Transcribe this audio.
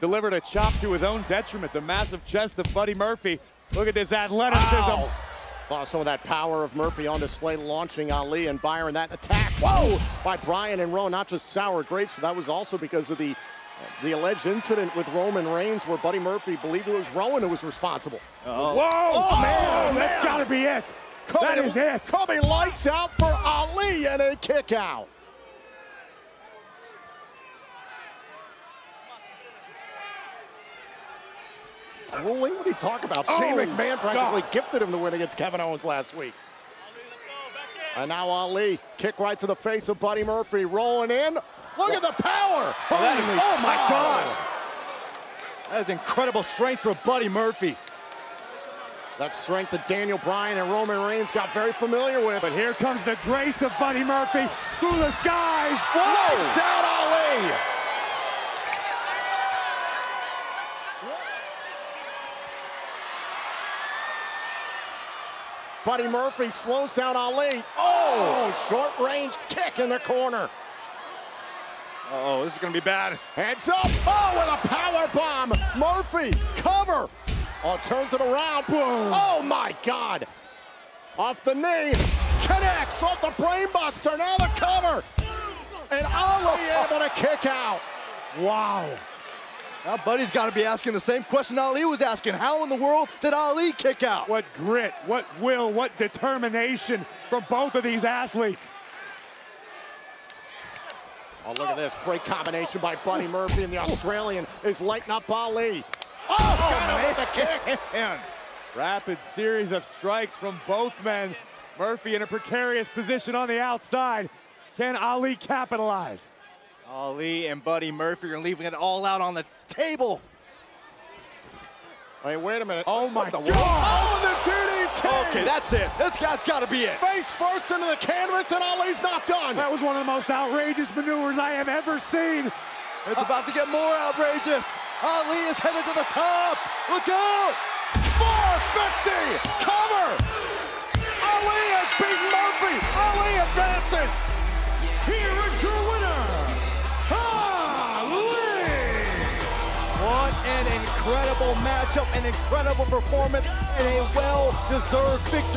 delivered a chop to his own detriment. The massive chest of Buddy Murphy. Look at this athleticism. Ow. Saw some of that power of Murphy on display, launching Ali and Byron. That attack, whoa, by Bryan and Rowan, not just sour grapes, but that was also because of the the alleged incident with Roman Reigns where Buddy Murphy believed it was Rowan who was responsible. Oh. Whoa! Oh, man, that's man. got to be it. Kobe, that is it. Kobe lights out for Ali and a kick out. Ruling? What are you talking about? Oh, Shane Oh, McMahon practically God. gifted him the win against Kevin Owens last week. And now Ali, kick right to the face of Buddy Murphy, rolling in. Look at the power! Oh, that is, oh my gosh! That is incredible strength for Buddy Murphy. That strength that Daniel Bryan and Roman Reigns got very familiar with. But here comes the grace of Buddy Murphy through the skies. Lights out Ali! Buddy Murphy slows down Ali. Oh! oh, short range kick in the corner. Oh, this is gonna be bad. Heads up. Oh, with a power bomb. Murphy, cover. Oh, turns it around. Boom. Oh, my God. Off the knee. Connects off the brainbuster. Now the cover. And Ali able to kick out. Wow. Now Buddy's gotta be asking the same question Ali was asking. How in the world did Ali kick out? What grit, what will, what determination from both of these athletes. Oh, look at this. Great combination by Buddy Murphy, and the Australian is lighting up Ali. Oh, oh got him with the kick. Man. Rapid series of strikes from both men. Murphy in a precarious position on the outside. Can Ali capitalize? Ali and Buddy Murphy are leaving it all out on the table. Wait, wait a minute. Oh my What God. the- Oh, the DDT. Okay, that's it. This guy's gotta be it. Face first into the canvas, and Ali's not done. That was one of the most outrageous maneuvers I have ever seen. It's about to get more outrageous. Ali is headed to the top. Look out! 450. Cover. Ali has beaten Murphy. Ali advances. Incredible matchup, an incredible performance, and a well-deserved victory.